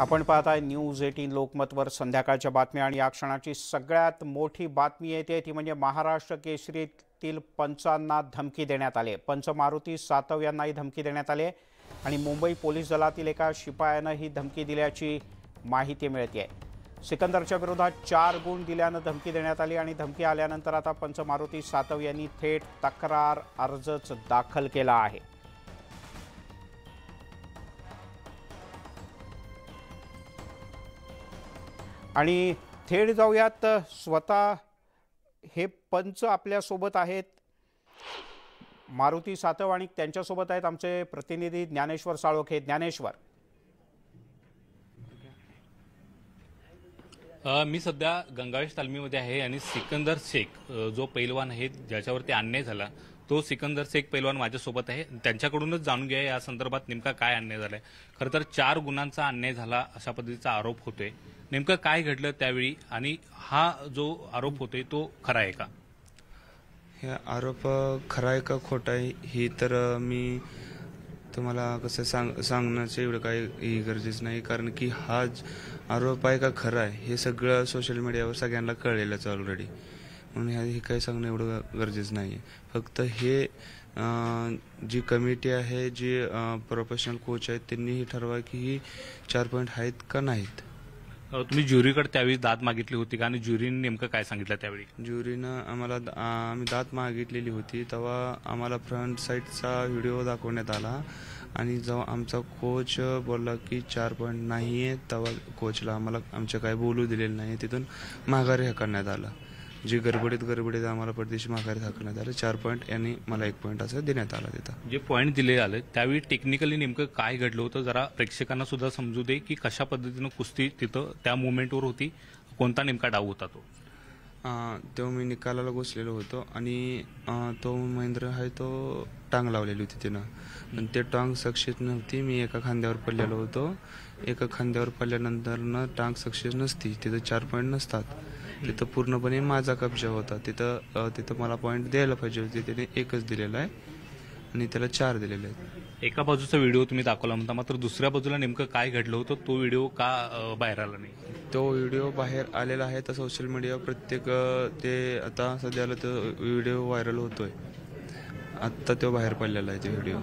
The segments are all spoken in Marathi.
आपण पाहताय न्यूज एटीन लोकमतवर संध्याकाळच्या बातम्या आणि या क्षणाची सगळ्यात मोठी बातमी येते ती म्हणजे महाराष्ट्र केसरीतील पंचांना धमकी देण्यात आली पंच मारुती सातव यांनाही धमकी देण्यात आली आणि मुंबई पोलीस दलातील एका शिपायानं ही धमकी दिल्याची माहिती मिळते सिकंदरच्या विरोधात चार गुण दिल्यानं धमकी देण्यात आली आणि धमकी आल्यानंतर आता पंच मारुती सातव यांनी थेट तक्रार अर्जच दाखल केला आहे. आणि थेट जाऊयात स्वतः हे पंच आपल्यासोबत आहेत. मारुती सातव आणि त्यांच्यासोबत आहेत आमचे प्रतिनिधी ज्ञानेश्वर साळोखे. ज्ञानेश्वर. मी सध्या गंगावेश तालमीमध्ये आहे आणि सिकंदर शेख जो पैलवान आहे ज्याच्यावरती अन्याय झाला तो सिकंदर शेख पैलवान माझ्यासोबत आहे. त्यांच्याकडूनच जाणून घ्या या संदर्भात नेमका काय अन्याय झालाय. खरं तर चार गुणांचा अन्याय झाला अशा पद्धतीचा आरोप होतोय. नेमकं काय घडलं त्यावेळी आणि हा जो आरोप होतोय तो खरा आहे का? हे आरोप खरा आहे का खोटा आहे ही तर मी तुम्हाला कसं सांग सांगण्याचं एवढं काही गरजेचं नाही कारण की हा आरोप आहे का खरा आहे हे सगळं सोशल मीडियावर सगळ्यांना कळलेलंच ऑलरेडी म्हणून ह्या- हे काही सांगणं एवढं गरजेचं नाही आहे फक्त हे जी कमिटी आहे जी प्रोफेशनल कोच आहेत त्यांनी हे ठरवा की ही चार पॉईंट आहेत का नाहीत. अ, तुम्ही ज्युरीकडे त्यावेळी दाद मागितली होती का? आणि ज्युरीने नेमकं काय सांगितलं त्यावेळी? ज्युरीनं आम्हाला द- आम्ही दात मागितलेली होती. तेव्हा आम्हाला फ्रंट साईडचा व्हिडिओ दाखवण्यात आला. आणि जेव्हा आमचा कोच बोलला की चार पॉईंट नाही आहे तेव्हा कोचला आम्हाला आमच्या काही बोलू दिलेलं नाही तिथून माघारी हाकलण्यात आलं. जी गडबडीत गडबडीत आम्हाला परदेशी माघारी हाकलण्यात आलं चार पॉईंट यांनी मला एक पॉईंट असं देण्यात आला तिथं. जे पॉईंट दिले आले त्यावेळी टेक्निकली नेमकं काय घडलं होतं जरा प्रेक्षकांना सुद्धा समजू दे की कशा पद्धतीनं कुस्ती तिथं त्या मुवमेंटवर होती कोणता नेमका डाव होता तो? तेव्हा मी निकालाला घुसलेलो होतो आणि तो महेंद्र आहे तो टांग लावलेली होती तिनं. आणि ते टांग सक्सेस नव्हती मी एका खांद्यावर पडलेलो होतो. एका खांद्यावर पडल्यानंतर न टांग सक्सेस नसती तिथं चार पॉईंट नसतात. तिथं पूर्णपणे माझा कब्जा होता. तिथं तिथं मला पॉईंट द्यायला पाहिजे होते. त्याने एकच दिलेला आहे आणि त्याला चार दिलेले आहेत. एका बाजूचा व्हिडिओ तुम्ही दाखवला म्हणता मात्र दुसऱ्या बाजूला नेमकं काय घडलं होतं तो व्हिडिओ का बाहेर आला नाही? तो व्हिडिओ बाहेर आलेला आहे. तर सोशल मीडिया प्रत्येक ते आता सध्याला तो व्हिडिओ व्हायरल होतोय. आत्ता तो बाहेर पडलेला आहे तो व्हिडिओ.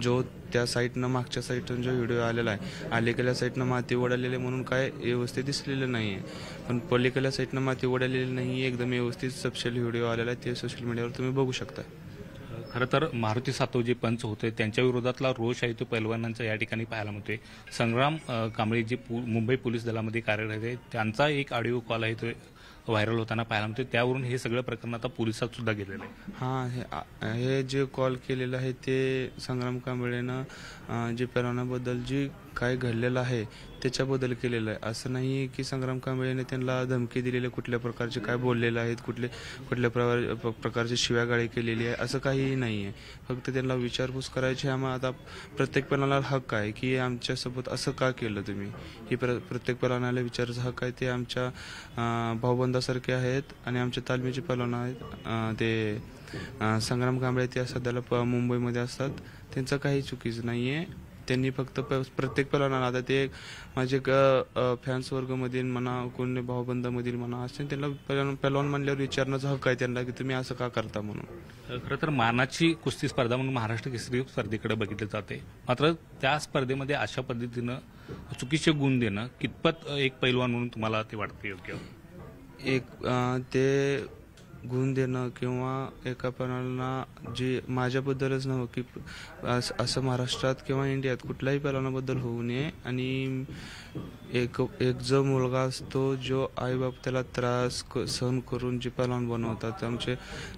जो त्या साईटनं मागच्या साईटनं जो व्हिडिओ आलेला आहे अलीकडल्या साईटनं माती उडालेली म्हणून काय व्यवस्थित दिसलेलं नाही आहे पण पलीकडल्या साईटनं माती उडालेली नाही एकदम व्यवस्थित सबशेल व्हिडिओ आलेला आहे ते सोशल मीडियावर तुम्ही बघू शकता. खरं तर मारुती सातव जे पंच होते त्यांच्या विरोधातला रोष आहे तो पैलवानांचा या ठिकाणी पाहायला मिळतोय. संग्राम कांबळे जे पु- मुंबई पोलीस दलामध्ये कार्यरत आहे त्यांचा एक ऑडिओ कॉल आहे तो व्हायरल होताना पाहायला मिळते त्यावरून हे सगळं प्रकरण आता पोलिसात सुद्धा गेलेलं आहे. हां हे हे जे कॉल केलेलं आहे ते संग्राम कांबळेनं जे परवानाबद्दल जे काय घडलेलं आहे त्याच्याबद्दल केलेलं आहे. असं नाही आहे की संग्राम कांबळेने त्यांना धमकी दिलेली आहे, कुठल्या प्रकारचे काय बोललेले आहेत कुठले कुठल्या प्रकार प- प्रकारची शिव्यागाळी केलेली आहे असं काहीही नाही आहे. फक्त त्यांना विचारपूस करायची आम्हा आता प्रत्येकपणाला हक्क आहे की आमच्यासोबत असं का केलं तुम्ही? ही प्र प्रत्येक पेलानाला विचारायचा हक्क आहे. ते आमच्या भाऊबंदासारखे आहेत आणि आमच्या तालमीचे पेलवान आहेत. ते संग्राम कांबळे ते सध्याला प- मुंबईमध्ये असतात. त्यांचं काही चुकीचं नाही आहे. त्यांनी फक्त प- प्रत्येक पेलवानाला आता ते माझे फॅन्स वर्गमधील म्हणा कोणी भाऊबंदामधील म्हणा असे त्यांना पेलवान म्हणल्यावर विचारण्याचा हक्क आहे त्यांना की तुम्ही असं का करता म्हणून. खरं तर मानाची कुस्ती स्पर्धा म्हणून महाराष्ट्र केसरी स्पर्धेकडे बघितले जाते. मात्र त्या स्पर्धेमध्ये अशा पद्धतीनं चुकीचे गुण देणं कितपत एक पैलवान म्हणून तुम्हाला ते वाटते योग्य? एक ते गुण देणं किंवा एका पेलांना जे माझ्याबद्दलच नव्हतं की असं महाराष्ट्रात किंवा इंडियात कुठल्याही पेलांबद्दल होऊ नये. आणि एक एक जो मुलगा असतो जो आईबाप त्याला त्रास क- सहन करून जे पलान बनवतात आमचे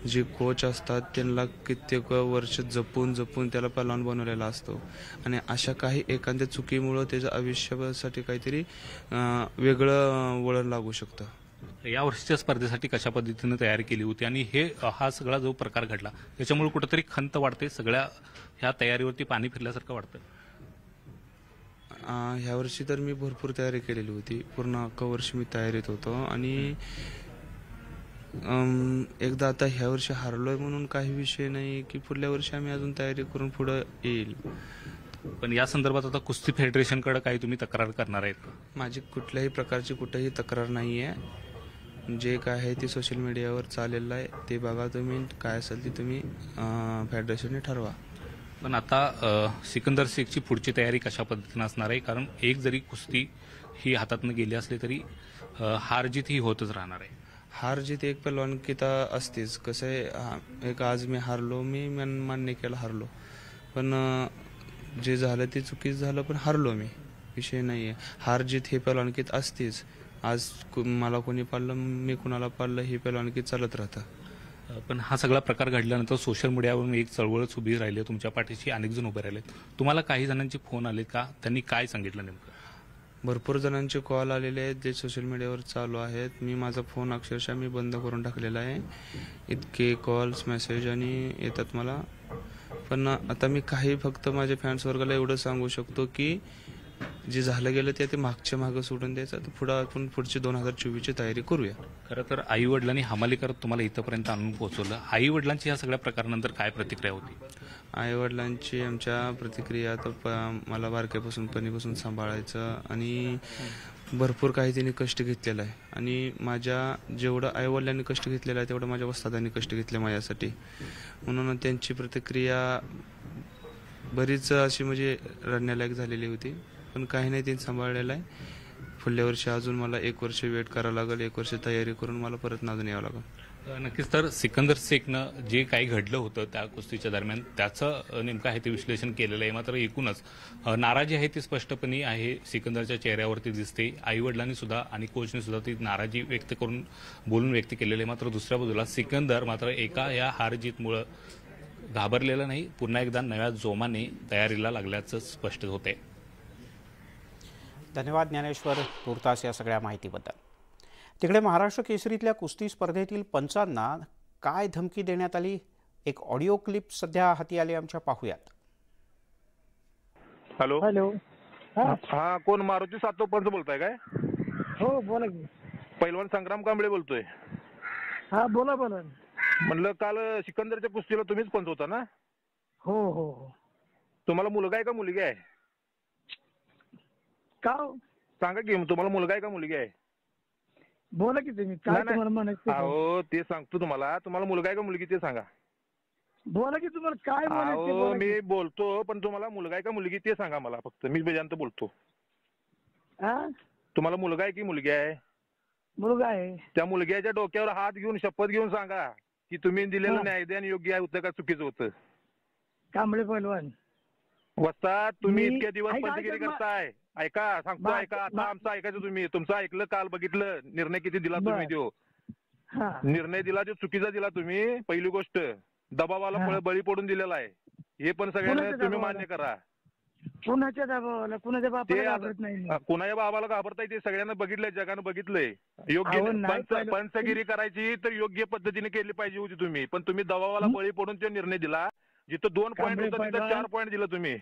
जे कोच असतात त्यांना कित्येक वर्ष जपून जपून त्याला पलान बनवलेला असतो. आणि अशा काही एखाद्या चुकीमुळं त्याच्या आयुष्यासाठी काहीतरी वेगळं वळण लागू शकतं. या वर्षीच्या स्पर्धेसाठी कशा पद्धतीनं तयारी केली होती आणि हे हा सगळा जो प्रकार घडला त्याच्यामुळे कुठेतरी खंत वाढते सगळ्या ह्या तयारीवरती पाणी फिरल्यासारखं वाटतं. ह्या वर्षी तर मी भरपूर तयारी केलेली होती. पूर्ण अख्खा वर्ष मी तयारीत होतो आणि एकदा आता ह्या वर्षी हारलोय म्हणून काही विषय नाही की पुढल्या वर्षी आम्ही अजून तयारी करून पुढं येईल. पण या संदर्भात आता कुस्ती फेडरेशनकडे काही तुम्ही तक्रार करणार आहेत? माझी कुठल्याही प्रकारची कुठेही तक्रार नाही आहे जे काय आहे ते सोशल मीडियावर चाललेलं आहे. ते बघा तुम्ही काय असेल ते तुम्ही फेडरेशनने ठरवा. पण आता सिकंदर शेखची पुढची तयारी कशा पद्धतीनं असणार आहे? कारण एक जरी कुस्ती ही हातातनं गेली असली तरी हार जीत ही होतच राहणार आहे. हार जीत एक पलवानकीता असतेच. कसं आहे एक आज मी हारलो मी मन- मान्य केलं हारलो. पण जे झालं ते चुकीचं झालं पण हारलो मी. विषय नाही आहे हार जीत हे पलवानकीत असतेच. आज कु- मला कोणी पाळलं मी कुणाला पाळलं हे पलवानकीत चालत राहतं. पण हा सगळा प्रकार घडल्यानंतर सोशल मीडियावरून एक चळवळच उभी राहिली. तुमच्या पाठीशी अनेक जण उभे राहिले तुम्हाला काही जणांचे फोन आले का? त्यांनी काय सांगितलं नेमकं? भरपूर जणांचे कॉल आलेले आहेत जे सोशल मीडियावर चालू आहेत. मी माझा फोन अक्षरशः मी बंद करून टाकलेला आहे. इतके कॉल्स मेसेज आणि येतात मला. पण आता मी काही फक्त माझ्या फॅन्स वर्गाला एवढं सांगू शकतो की जे झालं गेलं ते ते मागच्या मागं सोडून द्यायचं. तर पुढं आपण पुढची दोन हजार चोवीसची तयारी करूया. खरं तर आई वडिलांनी हमाली करत तुम्हाला इथंपर्यंत आणून पोहोचवलं. आई वडिलांची या सगळ्या प्रकारानंतर काय प्रतिक्रिया होती? आई वडिलांची आमच्या प्रतिक्रिया तर प- मला बारक्यापासून पणीपासून सांभाळायचं आणि भरपूर काही त्यांनी कष्ट घेतलेलं आहे. आणि माझ्या जेवढं आई वडिलांनी कष्ट घेतलेलं आहे तेवढं माझ्या वस्तादांनी कष्ट घेतले माझ्यासाठी. म्हणून त्यांची प्रतिक्रिया बरीच अशी म्हणजे रडण्यालायक झालेली होती. पण काही नाही त्यांनी सांभाळलेलं आहे. पुढल्या वर्षी अजून मला एक वर्ष वेट करावं लागेल एक वर्ष तयारी करून मला परत नाजून यावं लागेल. नक्कीच. तर सिकंदर शेखनं जे काही घडलं होतं त्या कुस्तीच्या दरम्यान त्याचं नेमकं आहे ते विश्लेषण केलेलं आहे. मात्र एकूणच नाराजी आहे ती स्पष्टपणे आहे सिकंदरच्या चेहऱ्यावरती दिसते. आईवडिलांनी सुद्धा आणि कोचने सुद्धा ती नाराजी व्यक्त करून बोलून व्यक्त केलेली आहे. मात्र दुसऱ्या बाजूला सिकंदर मात्र एका या हार जीतमुळं घाबरलेलं नाही. पुन्हा एकदा नव्या जोमाने तयारीला लागल्याचं स्पष्ट होतंय. धन्यवाद ज्ञानेश्वर तुर्तास या सगळ्या माहितीबद्दल. तिकडे महाराष्ट्र केसरीतल्या कुस्ती स्पर्धेतील पंचांना काय धमकी देण्यात आली? एक ऑडिओ क्लिप सध्या हाती आली आमच्या पाहूयात. हॅलो. हॅलो. हा. हा कोण? मारुती सातो पंच बोलताय काय? हो बोला की. पैलवान संग्राम कांबळे बोलतोय. हा बोला बोला. म्हणलं काल सिकंदरच्या कुस्तीला तुम्हीच पंच होता ना? हो हो हो. तुम्हाला मुलगा आहे का मुलगी आहे? का? हो? सांगा की तुम्हाला मुलगा आहे का मुलगी आहे? बोला की तुम्ही काय नाही, नाही. तुम्हाला म्हणायचं ते बोला. अहो ते सांगतो तुम्हाला. तुम्हाला मुलगा आहे का मुलगी ते सांगा. बोला की तुम्हाला काय म्हणायचं ते अहो बोला मी की. बोलतो पण तुम्हाला मुलगा आहे का मुलगी ते सांगा मला फक्त. मी बेजांत बोलतो. हा तुम्हाला मुलगा आहे की मुलगी आहे? मुलगा आहे. त्या मुलग्याच्या डोक्यावर हात घेऊन शपथ घेऊन सांगा की तुम्ही दिलेलं हा. न्यायदान योग्य आहे होतं का चुकीचं होतं. कांबळे पैलवान वस्तात तुम्ही मी- इतके दिवस ऐका, पंचगिरी मा- करताय. ऐका सांगतो मा- ऐका. आता मा- आमचं ऐकायचं तुम्ही. तुमचं ऐकलं काल बघितलं. निर्णय किती दिला बर. तुम्ही तो हा. निर्णय दिला तो चुकीचा दिला तुम्ही. पहिली गोष्ट दबावाला हा. फळ बळी पडून दिलेला आहे. हे पण सगळ्यांना कोणाच्या तुम्ही दबावाला? मान्य करा. कुणाच्या दबावाला? कुणाच्या बापाला ते घाबरत नाही मी. कुणाच्या बाबाला घाबरताय ते सगळ्यांना बघितलंय जगानं बघितलंय. योग्य अहो, नाही पंच पहिलं- पंचगिरी करायची तर योग्य पद्धतीने केली पाहिजे होती तुम्ही. पण तुम्ही दबावाला बळी पडून तो निर्णय दिला. जिथं दोन पॉईंट कांबळे होतं तिथं चार पॉईंट दिलं तुम्ही.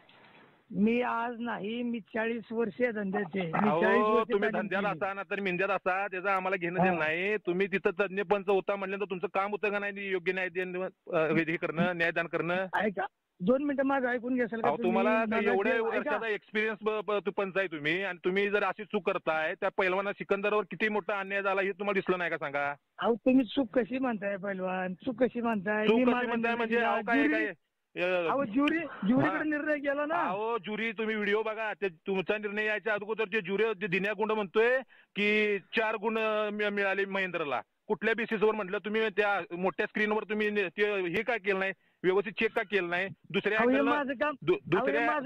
मी आज नाही मी चाळीस वर्ष आहे धंद्याचे मी चाळीस अहो वर्ष तुम्ही धंद्यात केली. असा ना तर मिंद्यात असा त्याचं आम्हाला घेणं हा. देणं नाही तुम्ही तिथं तज्ञ पंच होता म्हणल्यानंतर तुमचं काम होतं का नाही योग्य न्याय देणं, अं, हे करणं न्यायदान करणं ऐका दोन मिनिटं माझं ऐकून घेसाल का अहो तुम्ही? तुम्हाला एवढ्या जे- ऐका. वर्षाचा एक्सपिरियन्स पंच आहे तुम्ही आणि तुम्ही जर अशी चूक करताय त्या पैलवाना सिकंदरवर किती मोठा अन्याय झाला हे तुम्हाला दिसलं नाही का सांगा अहो तुम्ही चूक कशी म्हणताय पैलवान चूक कशी म्हणताय चूक मी कशी माझा म्हणताय म्हणजे. अहो काय अहो ज्युरी. ज्युरीकडे निर्णय गेला ना. अहो ज्युरी तुम्ही व्हिडिओ बघा. ते तुमचा निर्णय यायच्या अगोदर जे ज्युरी दिन्या गुंड म्हणतोय की चार गुण मिळाले महेंद्रला. कुठल्या बेसिसवर म्हटलं तुम्ही त्या मोठ्या स्क्रीनवर तुम्ही हे का केलं नाही? व्यवस्थित चेक का केलं नाही? दुसऱ्या दुसऱ्या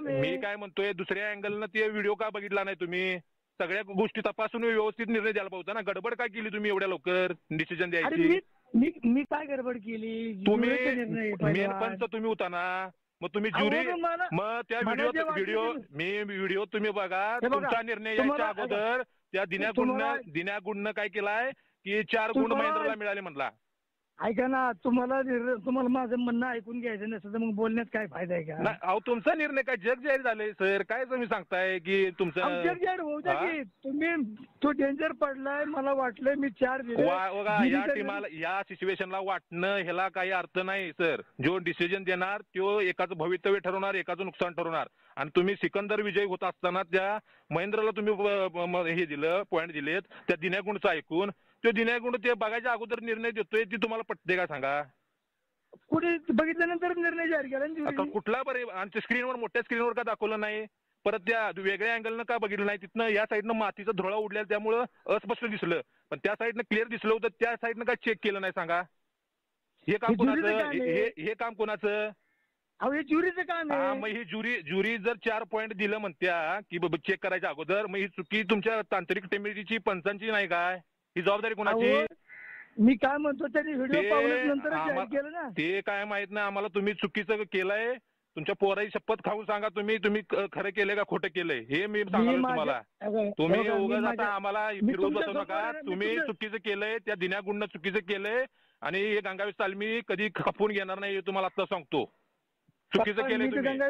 मी काय म्हणतोय दुसऱ्या अँगलनं ते व्हिडिओ का बघितला नाही तुम्ही? सगळ्या गोष्टी तपासून व्यवस्थित निर्णय द्यायला पाहिजे ना. गडबड काय केली तुम्ही एवढ्या लवकर? डिसिजन द्यायची. मी मी काय गडबड केली तुम्ही ज्युरीचा निर्णय आहे, मेन पैलवान. पंच तुम्ही होता ना मग तुम्ही अहो, ज्युरी मग मला- मग त्या मला व्हिडिओ जे वाटलं व्हिडिओ ते- मी व्हिडिओ तुम्ही बघा हे बघा, तुमचा निर्णय यायच्या तुम्हाला- अगोदर त्या दिन्या तुम्हाला- दिन्या काय केलाय की चार गुण तुम्हाला- महेंद्रला मिळाले म्हणला ऐका ना तुम्हाला तुम्हाला माझं म्हणणं ऐकून घ्यायचं नसतं तर मग बोलण्यात काय फायदा आहे का? नाही अहो तुमचा निर्णय काय जग जाहीर झालंय सर? काय तुम्ही सांगताय की तुमचं आमच्यावर जाहीर होऊ द्या? की. तुम्ही तो डेंजर पडलाय मला वाटलंय मी चार दिले. वा- बघा दिली या तर- टीमाला या सिच्युएशनला वाटणं ह्याला काही अर्थ नाही सर. जो डिसिजन देणार तो एकाचं भवितव्य ठरवणार एकाचं नुकसान ठरवणार. आणि तुम्ही सिकंदर विजय होत असताना त्या महेंद्रला तुम्ही ब- ब- म- हे दिलं पॉईंट दिलेत त्या दिन्यागुंडचं ऐकून तो दिन्यागुंड ते बघायच्या अगोदर निर्णय देतोय ती तुम्हाला पटते का सांगा? कुठे बघितल्यानंतर निर्णय जाहीर केला ना आता jury ने. कुठला बरे आणि स्क्रीनवर मोठ्या स्क्रीनवर का दाखवलं नाही? परत त्या वेगळ्या अँगलनं का बघितलं नाही? तिथनं या साईडनं मातीचा धुळा उडलेला त्यामुळं अस्पष्ट दिसलं. पण त्या साईडनं क्लिअर दिसलं होतं त्या साईडनं काय चेक केलं नाही सांगा? हे काम हे कोणाचं? काम आहे. हे हे- काम कोणाचं? अहो हे ज्युरीचं काम हा आहे मग ही ज्युरी ज्युरी जर चार पॉईंट दिलं म्हणत्या की चेक करायच्या अगोदर मग ही चुकी तुमच्या तांत्रिक टेमिटीची पंचांची नाही काय? ही जबाबदारी कोणाची? मी काय म्हणतो त्यांनी व्हिडिओ ते पाहूनच नंतर जाहीर आम्हा- केलं ना. ते काय माहीत नाही आम्हाला तुम्ही चुकीचं केलंय. तुमच्या पोराची शपथ खाऊन सांगा तुम्ही तुम्ही क- खरं केलंय का खोटं केलंय? हे मी सांगाल माझ्या- तुम्हाला. अगं, तुम्ही बघा, मी उगाच आता माझ्या- आम्हाला मी तुमच्या बसू नका. समोर आहे, मी तुम्ही तुमच्या- चुकीचं केलंय त्या दिन्यागुंड चुकीचं केलंय आणि हे गंगावीस तालमी कधी खपून घेणार नाही हे तुम्हाला आता सांगतो. चुकीचं केलंय मी तुम्ही. गंगा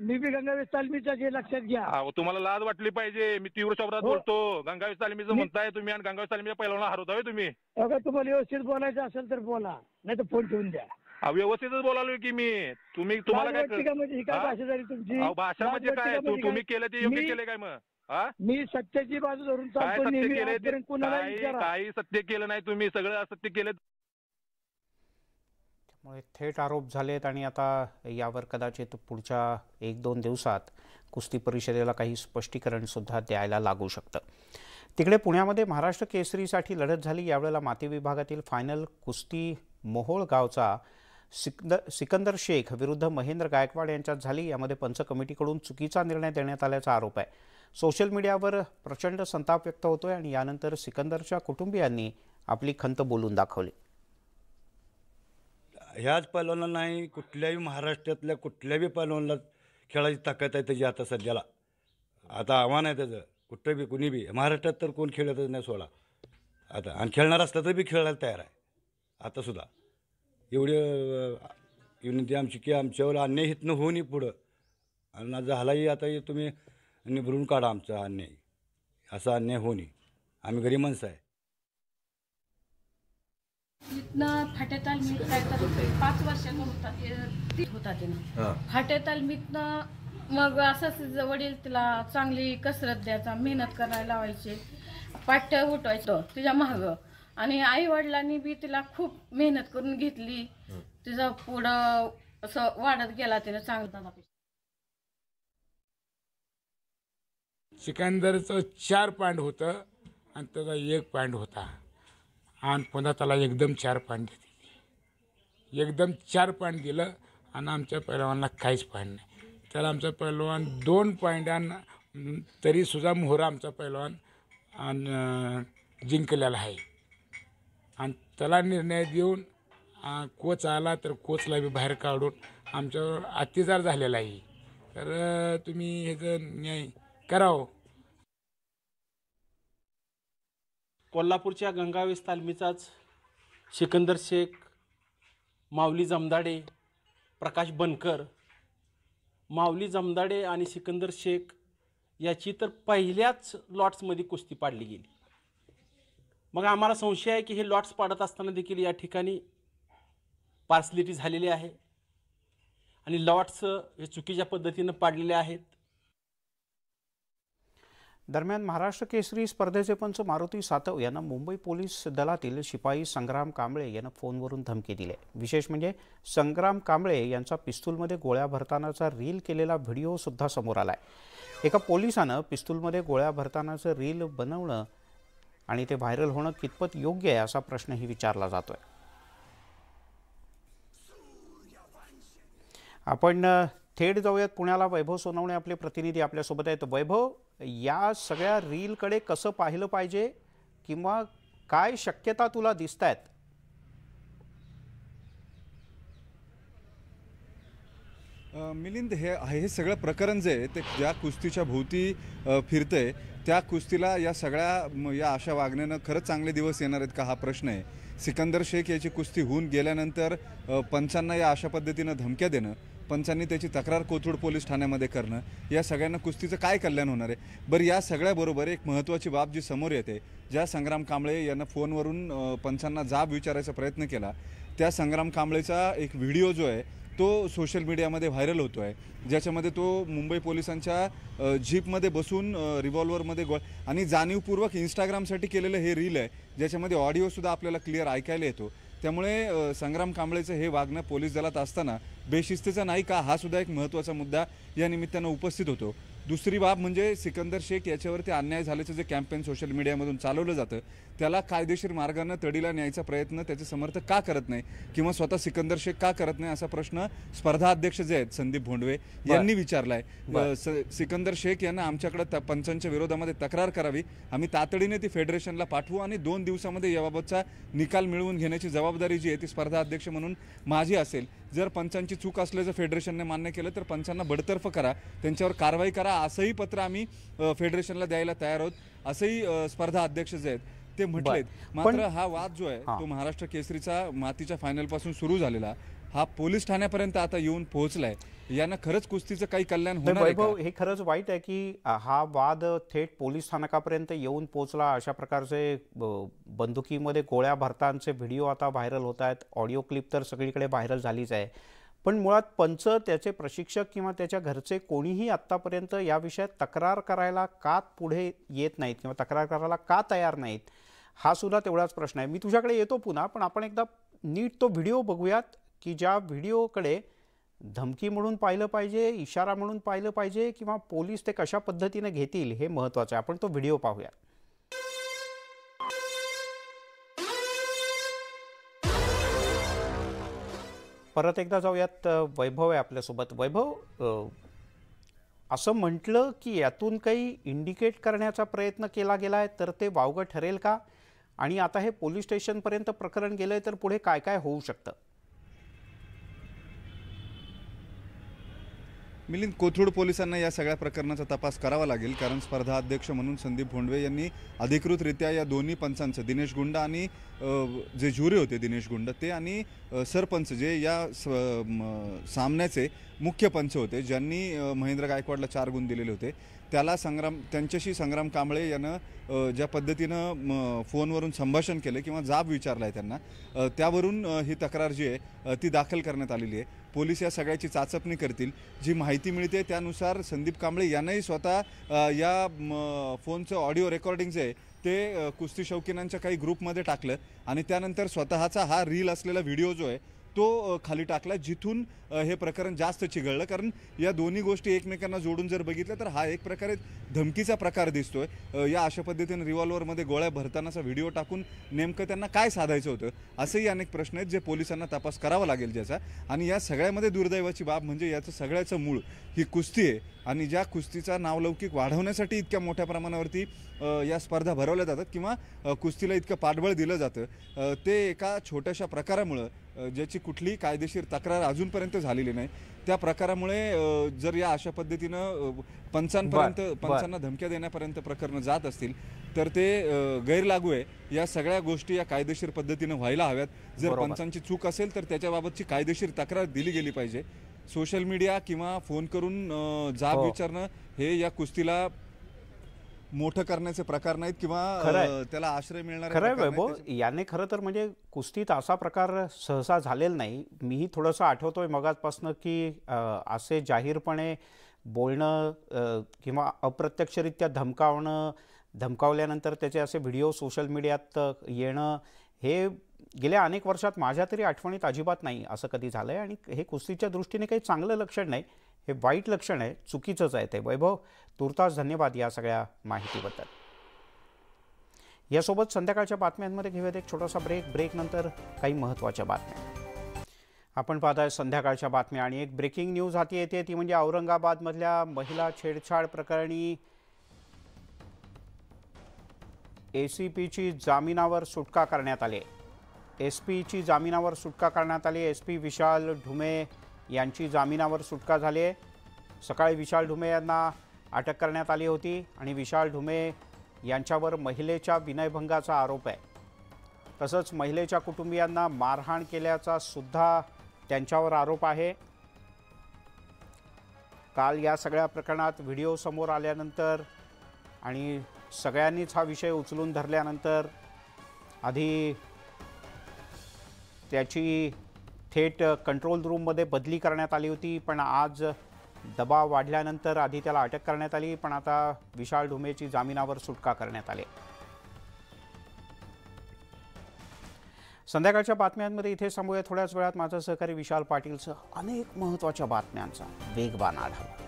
मी बी गंगावेश तालमीचा हे लक्षात घ्या. अहो, तुम्हाला लाज वाटली पाहिजे. मी तीव्र शब्दात हो. बोलतो. गंगावीस तालमीचं मी- म्हणताय तुम्ही आणि गंगावीस तालमीच्या पहिला हरवताय तुम्ही. बघा तुम्हाला व्यवस्थित बोलायचं असेल तर बोला. नाही तर फोन ठेवून द्या. अहो, व्यवस्थितच बोलालोय की मी. तुम्ही तुम्हाला काय का म्हणजे ही काय हा? भाषा झाली तुमची? अहो, भाषा म्हणजे काय? का तू- म्हणजे तुम्ही काय? केलं ते योग्य मी- केलंय काय मग? हा? मी सत्याची बाजू धरून काय चालतो सत्य नेहमी केलंय ते? आजपर्यंत कुणाला काही विचारा. काही सत्य केलं नाही तुम्ही. सगळं असत्य केलं त्यामुळे थेट आरोप झालेत आणि आता यावर कदाचित पुढच्या एक दोन दिवसात कुस्ती परिषदेला काही स्पष्टीकरणसुद्धा द्यायला लागू शकतं. तिकडे पुण्यामध्ये महाराष्ट्र केसरीसाठी लढत झाली. यावेळेला माती विभागातील फायनल कुस्ती मोहोळ गावचा सिकंद सिकंदर शेख विरुद्ध महेंद्र गायकवाड यांच्यात झाली. यामध्ये पंच कमिटीकडून चुकीचा निर्णय देण्यात आल्याचा आरोप आहे. सोशल मीडियावर प्रचंड संताप व्यक्त होतोय आणि यानंतर सिकंदरच्या कुटुंबियांनी आपली खंत बोलून दाखवली. ह्याच पैलवानला नाही कुठल्याही महाराष्ट्रातल्या कुठल्याही पैलवानला खेळायची ताकद आहे त्याची आता सध्याला. आता आव्हान आहे त्याचं. कुठं बी कुणी बी. महाराष्ट्रात तर कोण खेळतच नाही सोडा. आता आणि खेळणार असलं तर बी खेळायला तयार आहे. आतासुद्धा एवढी अं, विनंती आमची की आमच्यावर अन्याय हितनं होऊन पुढं. आणि झालाही आता तुम्ही निभरून काढा आमचा अन्याय. असा अन्याय होऊ नये. आम्ही गरीब माणसं आहे. इथनं फाट्याताल मीठ काय तर पाच वर्षाचा होता ते होता त्यानं फाट्यातालमीतनं मग असंच वडील तिला चांगली कसरत द्यायचा मेहनत करायला लावायचे पाठ्य उठवायचं तिच्या महाग आणि आई वडिलांनी बी तिला खूप मेहनत करून घेतली. तिचा पुढं असं वाढत गेला तिनं चांगला सिकंदरचं चार पॉईंट होतं आणि त्याचा एक पॉईंट होता. आणि पुन्हा त्याला एकदम चार पाणी देते एकदम चार पाणी दिलं आणि आमच्या पैलवानला काहीच पाणी नाही. तर आमचा पैलवान दोन पॉईंटां तरीसुद्धा मोहरा आमचा पैलवान आणि जिंकलेला आहे. आणि त्याला निर्णय देऊन कोच आला तर कोचला बी बाहेर काढून आमच्यावर अत्याचार झालेला आहे. तर तुम्ही ह्याचं न्याय करावं कोल्हापूरच्या गंगावेस तालमीचाच सिकंदर शेख माऊली जमदाडे प्रकाश बनकर माऊली जमदाडे आणि सिकंदर शेख याची तर पहिल्याच लॉट्समध्ये कुस्ती पाडली गेली. मग आम्हाला संशय आहे की हे लॉट्स पाडत असताना देखील या ठिकाणी पार्सलिटी झालेली आहे. आणि लॉट्स हे चुकीच्या पद्धतीनं पाडलेले आहेत. दरम्यान महाराष्ट्र केसरी स्पर्धेचे पंच मारुती सातव यांना मुंबई पोलीस दलातील शिपाई संग्राम कांबळे यांना फोनवरून धमकी दिली. आहे. विशेष म्हणजे संग्राम कांबळे यांचा पिस्तूलमध्ये गोळ्या भरतानाचा रील केलेला व्हिडिओ सुद्धा समोर आला आहे एका पोलिसानं पिस्तूलमध्ये गोळ्या भरतानाचं रील बनवणं आणि ते व्हायरल होणं कितपत योग्य आहे असा प्रश्नही विचारला जातोय. आपण थेट जाऊयात पुण्याला. वैभव सोनवणे आपले प्रतिनिधी आपल्यासोबत आहेत. वैभव या सगळ्या रीलकडे कसं पाहिलं पाहिजे किंवा काय शक्यता तुला दिसत आहेत मिलिंद हे हे सगळं प्रकरण जे आहे ते ज्या कुस्तीच्या भोवती फिरतंय त्या कुस्तीला या सगळ्या या अशा वागण्यानं खरंच चांगले दिवस येणार आहेत का हा प्रश्न आहे. सिकंदर शेख याची कुस्ती होऊन गेल्यानंतर पंचांना या अशा पद्धतीनं धमक्या देणं पंचांनी त्याची तक्रार कोथरूड पोलीस ठाण्यामध्ये करणं या सगळ्यांना कुस्तीचं काय कल्याण होणार आहे? बरं या सगळ्याबरोबर एक महत्त्वाची बाब जी समोर येते ज्या संग्राम कांबळे यांना फोनवरून पंचांना जाब विचारायचा प्रयत्न केला त्या संग्राम कांबळेचा एक व्हिडिओ जो आहे तो सोशल मीडियामध्ये व्हायरल होतो आहे ज्याच्यामध्ये तो मुंबई पोलिसांच्या जीपमध्ये बसून रिव्हॉल्वरमध्ये गो आणि जाणीवपूर्वक इंस्टाग्रामसाठी केलेलं हे रील आहे ज्याच्यामध्ये ऑडिओसुद्धा आपल्याला क्लिअर ऐकायला येतो. त्यामुळे संग्राम कांबळेचं हे वागणं पोलीस दलात असताना बेशिस्तीचा नाही का हा सुद्धा एक महत्त्वाचा मुद्दा या निमित्तानं उपस्थित होतो. दुसरी बाब म्हणजे सिकंदर शेख याच्यावरती अन्याय झाल्याचं जे कॅम्पेन सोशल मीडियामधून चालवलं जातं त्याला कायदेशीर मार्गानं तडीला न्यायचा प्रयत्न त्याचे समर्थक का करत नाही किंवा स्वतः सिकंदर शेख का करत नाही असा प्रश्न स्पर्धा अध्यक्ष जे आहेत संदीप भोंडवे यांनी विचारलाय. सिकंदर शेख यांना आमच्याकडे पंचांच्या विरोधामध्ये तक्रार करावी. आम्ही तातडीने ती फेडरेशनला पाठवू आणि दोन दिवसामध्ये याबाबतचा निकाल मिळवून घेण्याची जबाबदारी जी आहे ती स्पर्धा अध्यक्ष म्हणून माझी असेल. जर पंचांची चूक असल्याचं फेडरेशनने मान्य केलं तर पंचांना बडतर्फ करा. त्यांच्यावर कारवाई करा. असंही पत्र आम्ही फेडरेशनला द्यायला तयार आहोत. असंही स्पर्धा अध्यक्ष जे आहेत ते म्हटलेत. मात्र हा वाद जो आहे. तो महाराष्ट्र केसरीचा मातीच्या फायनलपासून सुरू झालेला. हा पोलीस ठाण्यापर्यंत आता येऊन पोहोचलाय. यानं खरंच कुस्तीचं काही कल्याण वैभव? हे खरंच वाईट आहे की हा वाद थेट पोलीस स्थानकापर्यंत येऊन पोहोचला. अशा प्रकारचे बंदुकीमध्ये गोळ्या भरतांचे व्हिडिओ आता व्हायरल होत आहेत. ऑडिओ क्लिप तर सगळीकडे व्हायरल झालीच आहे. पण मुळात पंच त्याचे प्रशिक्षक किंवा त्याच्या घरचे कोणीही आत्तापर्यंत या विषयात तक्रार करायला का पुढे येत नाहीत किंवा तक्रार करायला का तयार नाहीत हा सुद्धा तेवढाच प्रश्न आहे. मी तुझ्याकडे येतो पुन्हा पण आपण एकदा नीट तो व्हिडिओ बघूयात. की ज्या व्हिडिओकडे धमकी म्हणून पाहिलं पाहिजे इशारा म्हणून पाहिलं पाहिजे किंवा पोलीस ते कशा पद्धतीने घेतील हे महत्त्वाचं आहे. आपण तो व्हिडिओ पाहूया. परत एकदा जाऊयात वैभव आहे आपल्यासोबत. वैभव असं म्हटलं की यातून काही इंडिकेट करण्याचा प्रयत्न केला गेला आहे तर ते वावगं ठरेल का? आणि आता हे पोलीस स्टेशनपर्यंत प्रकरण गेलं आहे तर पुढे काय काय होऊ शकतं? मिलिंद कोथरूड पोलिसांना या सगळ्या प्रकरणाचा तपास करावा लागेल कारण स्पर्धा अध्यक्ष म्हणून संदीप भोंडवे यांनी अधिकृतरित्या या दोन्ही पंचांचं दिनेश गुंड आणि जे ज्युरी होते दिनेश गुंड ते आणि सरपंच जे या स- म, सामन्याचे मुख्य पंच होते ज्यांनी महेंद्र गायकवाडला चार गुण दिलेले होते. त्याला संग्राम त्यांच्याशी संग्राम कांबळे यानं ज्या पद्धतीनं म, फोनवरून संभाषण केलं किंवा जाब विचारला आहे त्यांना त्यावरून ही तक्रार जी आहे ती दाखल करण्यात आलेली आहे. पोलीस या सगळ्याची चाचपणी करतील. जी माहिती मिळते त्यानुसार संदीप कांबळे यांनाही स्वतः या म, फोनचं ऑडिओ रेकॉर्डिंग जे आहे ते कुस्ती शौकीनांच्या काही ग्रुपमध्ये टाकलं आणि त्यानंतर स्वतःचा हा रील असलेला व्हिडिओ जो आहे तो खाली टाकला जिथून हे प्रकरण जास्त चिघळलं. कारण या दोन्ही गोष्टी एकमेकांना जोडून जर बघितलं तर हा एक प्रकारे धमकीचा प्रकार दिसतोय. या अशा पद्धतीने रिव्हॉल्वरमध्ये गोळ्या भरतानाचा व्हिडिओ टाकून नेमकं त्यांना काय साधायचं होतं असेही अनेक प्रश्न आहेत जे पोलिसांना तपास करावा लागेल ज्याचा. आणि या सगळ्यामध्ये दुर्दैवाची बाब म्हणजे याचं सगळ्याचं मूळ ही कुस्ती आहे. आणि ज्या कुस्तीचा नावलौकिक वाढवण्यासाठी इतक्या मोठ्या प्रमाणावरती या स्पर्धा भरवल्या जातात किंवा कुस्तीला इतकं पाठबळ दिलं जातं ते एका छोट्याशा प्रकारामुळं ज्याची कुठलीही कायदेशीर तक्रार अजूनपर्यंत झालेली नाही त्या प्रकारामुळे जर या अशा पद्धतीनं पंचांपर्यंत. पंचांना धमक्या देण्यापर्यंत प्रकरणं जात असतील तर ते गैरलागू आहे या सगळ्या गोष्टी या कायदेशीर पद्धतीनं व्हायला हव्यात जर. पंचांची चूक असेल तर त्याच्याबाबतची कायदेशीर तक्रार दिली गेली पाहिजे सोशल मीडिया किंवा फोन करून जाब हो. विचारणं हे या कुस्तीला मोठं करण्याचे प्रकार नाहीत किंवा त्याला आश्रय मिळणार खरं आहे वैभव याने खरं तर म्हणजे कुस्तीत असा प्रकार सहसा झालेला नाही. मीही थोडंसं आठवतोय मगाचपासनं की असे जाहीरपणे बोलणं किंवा अप्रत्यक्षरित्या धमकावणं धमकावल्यानंतर त्याचे असे व्हिडिओ सोशल मीडियात येणं हे गेल्या अनेक वर्षात माझ्या तरी आठवणीत अजिबात नाही असं कधी झालं आहे आणि हे कुस्तीच्या दृष्टीने काही चांगलं लक्षण नाही. हे वाईट लक्षण आहे चुकीचंच आहे ते. वैभव तुर्तास धन्यवाद या सगळ्या माहितीबद्दल. यासोबत संध्याकाळच्या बातम्यांमध्ये घेऊयात एक छोटासा ब्रेक ब्रेक नंतर काही महत्त्वाच्या बातम्या. आपण पाहताय संध्याकाळच्या बातम्या आणि एक ब्रेकिंग न्यूज हाती येते. ती म्हणजे औरंगाबादमधल्या महिला छेडछाड प्रकरणी ए सी पीची जामिनावर सुटका करण्यात आली. एस पीची जामिनावर सुटका करण्यात आली. एस पी विशाल ढुमे यांची जामिनावर सुटका झाली आहे. सकाळी विशाल ढुमे यांना अटक करण्यात आली होती आणि विशाल ढुमे यांच्यावर महिलेच्या विनयभंगाचा आरोप आहे. तसंच महिलेच्या कुटुंबियांना मारहाण केल्याचा सुद्धा त्यांच्यावर आरोप आहे. काल या सगळ्या प्रकरणात व्हिडिओ समोर आल्यानंतर आणि सगळ्यांनीच हा विषय उचलून धरल्यानंतर आधी त्याची थेट कंट्रोल रूममध्ये बदली करण्यात आली होती पण आज दबाव वाढल्यानंतर आधी त्याला अटक करण्यात आली पण आता विशाल ढुमेची जामिनावर सुटका करण्यात आली. संध्याकाळच्या बातम्यांमध्ये इथे थांबूया. थोड्याच वेळात माझा सहकारी विशाल पाटीलसह अनेक महत्त्वाच्या बातम्यांचा वेगवान आढावा.